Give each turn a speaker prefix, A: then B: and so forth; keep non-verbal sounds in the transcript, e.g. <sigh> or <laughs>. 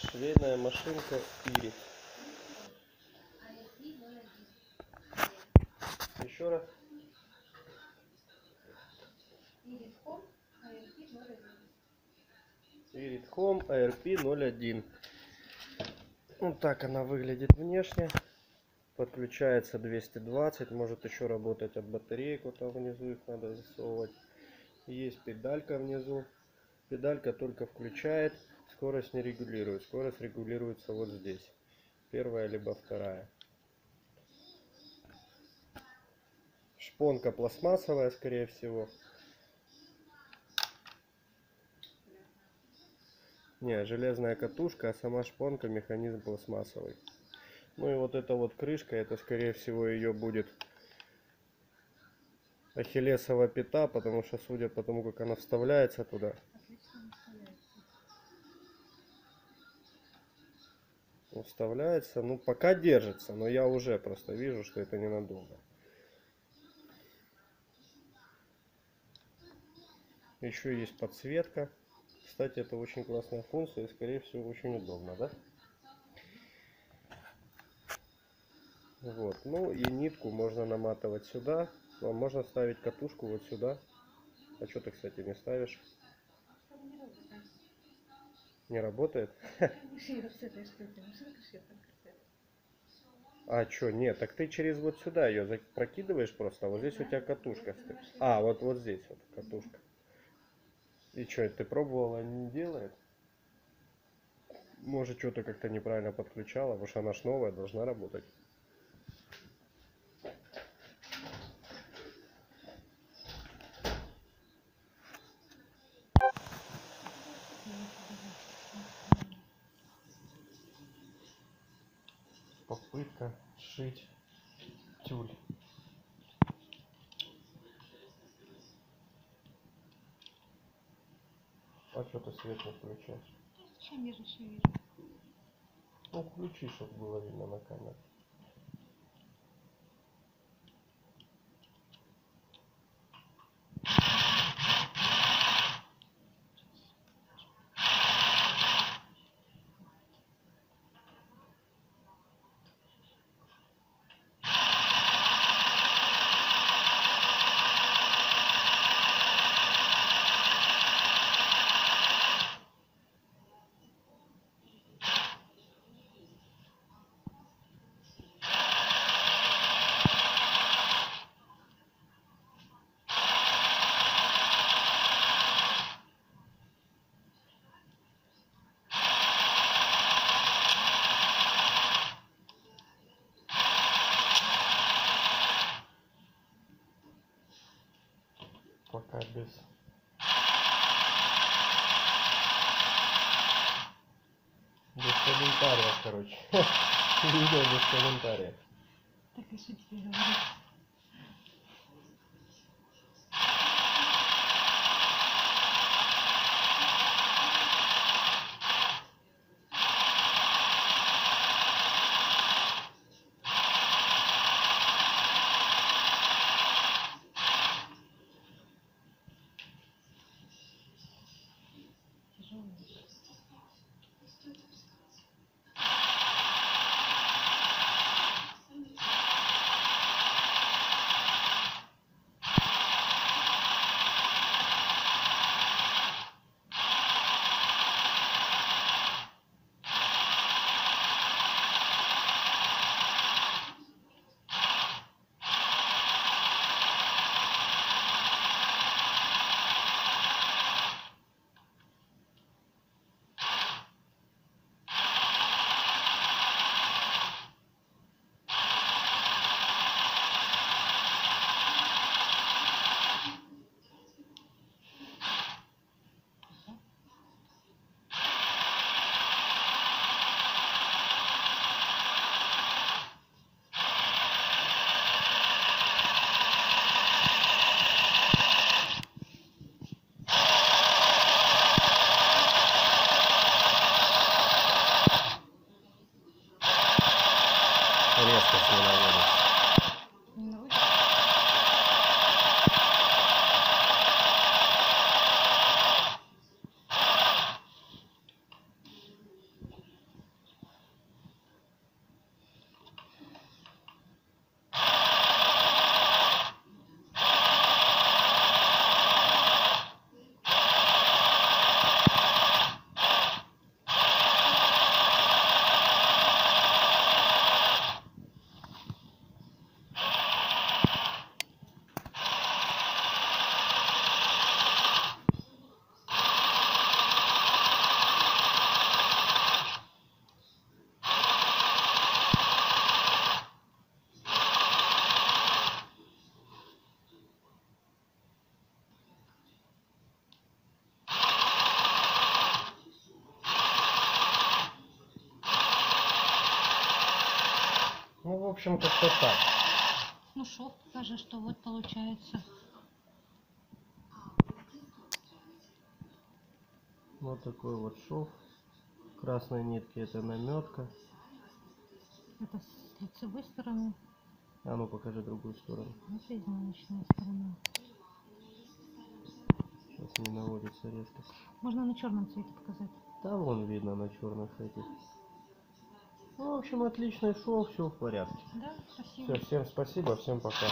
A: Швейная машинка Ири. Еще раз. Ирит Home ARP 01. Вот так она выглядит внешне. Подключается 220. Может еще работать от батарейку. Там внизу их надо засовывать. Есть педалька внизу. Педалька только включает. Скорость не регулирует. Скорость регулируется вот здесь. Первая либо вторая. Шпонка пластмассовая, скорее всего. Не, железная катушка, а сама шпонка механизм пластмассовый. Ну и вот эта вот крышка, это скорее всего ее будет ахиллесова пята, потому что судя по тому, как она вставляется туда, вставляется, ну пока держится, но я уже просто вижу, что это ненадолго. Еще есть подсветка. Кстати, это очень классная функция и, скорее всего, очень удобно, да? Вот. Ну и нитку можно наматывать сюда. А можно ставить катушку вот сюда. А что ты, кстати, не ставишь? Не работает? <laughs> А что, нет, так ты через вот сюда ее прокидываешь просто, а вот здесь у тебя катушка стоит. А, вот, вот здесь вот катушка. И что, ты пробовала, не делает? Может, что-то как-то неправильно подключала, потому что она ж новая, должна работать. Попытка шить тюль. А что ты свет не включаешь?
B: Зачем я же все вижу?
A: Ну, включи, чтобы было видно на камере. Пока без... Комментариев, короче. <laughs> Видео без комментариев.
B: Так и что тебе?
A: Резкость не наводится.
B: Не наводишь?
A: Ну, в общем, как-то так.
B: Ну шов покажи, что вот получается.
A: Вот такой вот шов. Красной нитки это наметка.
B: Это с лицевой стороны,
A: А ну покажи другую сторону.
B: это изнаночная сторона.
A: Сейчас не наводится резко.
B: Можно на черном цвете показать.
A: Да вон видно на черных этих. Ну, в общем, отличный шов, все в порядке.
B: Да, спасибо.
A: Все, всем спасибо, всем пока.